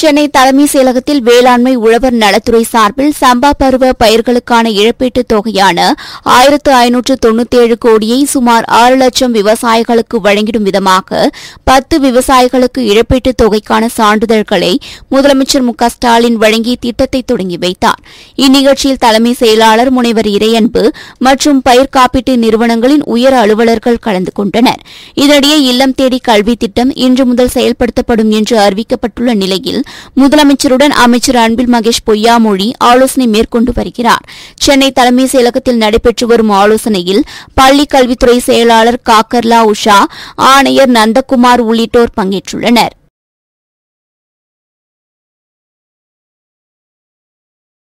சென்னை தலைமை செயலகத்தில் வேளாண்மை உழவர் நலத்துறை சார்பில் சம்பா பருவ பயிர்களுக்கான இழப்பீட்டுத் தொகையான ஆயிரத்து ஐநூற்று தொண்ணூத்தேழு கோடியை சுமார் ஆறு லட்சம் விவசாயிகளுக்கு வழங்கிடும் விதமாக பத்து விவசாயிகளுக்கு இழப்பீட்டுத் தொகைக்கான சான்றிதழ்களை முதலமைச்சர் மு க ஸ்டாலின் வழங்கி திட்டத்தை தொடங்கி வைத்தார். இந்நிகழ்ச்சியில் தலைமை செயலாளர் முனைவர் இறையன்பு மற்றும் பயிர் காப்பீட்டு நிறுவனங்களின் உயர் அலுவலர்கள் கலந்து கொண்டனர். இதனிடையே இல்லம் தேடி கல்வி திட்டம் இன்று முதல் செயல்படுத்தப்படும் என்று அறிவிக்கப்பட்டுள்ள நிலையில் முதலமைச்சருடன் அமைச்சர் அன்பில் மகேஷ் பொய்யாமொழி ஆலோசனை மேற்கொண்டு வருகிறார். சென்னை தலைமை செயலகத்தில் நடைபெற்று வரும் ஆலோசனையில் பள்ளிக் கல்வித்துறை செயலாளர் காக்கர்லா உஷா ஆணையர் நந்தகுமார் உள்ளிட்டோர் பங்கேற்றுள்ளனர்.